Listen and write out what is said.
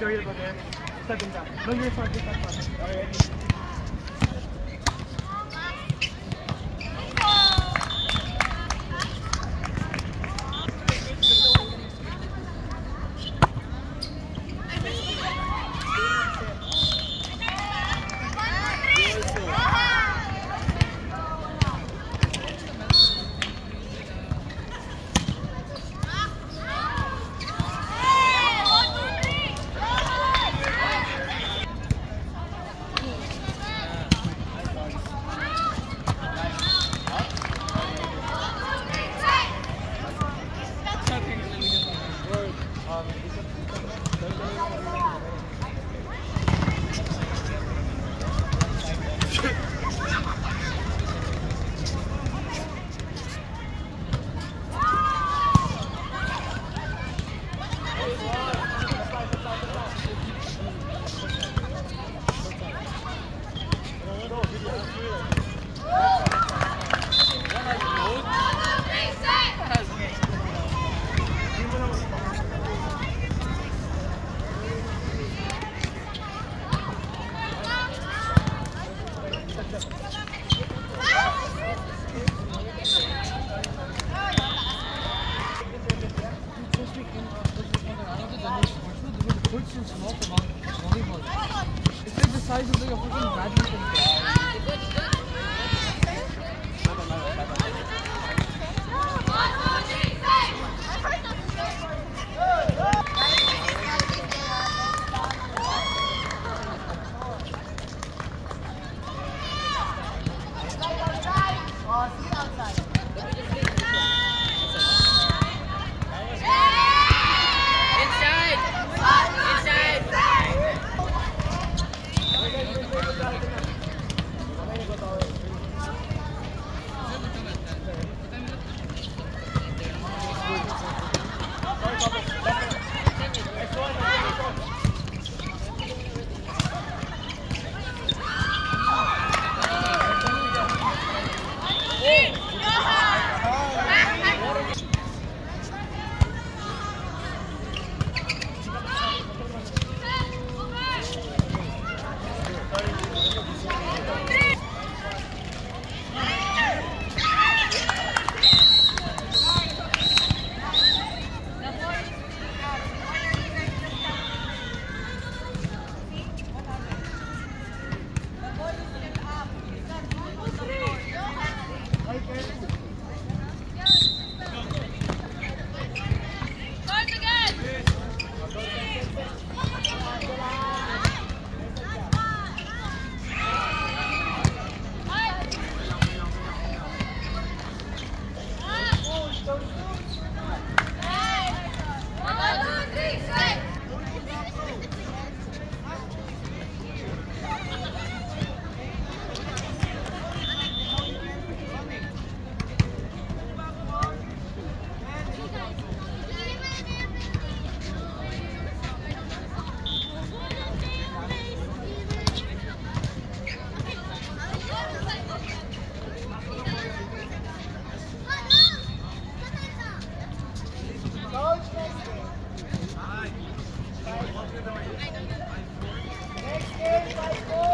Go there. Seven down. No, you're fine. You're fine. fine. Alright. small for volleyball. It's like the size of the fucking badminton. Vai, vai, vai,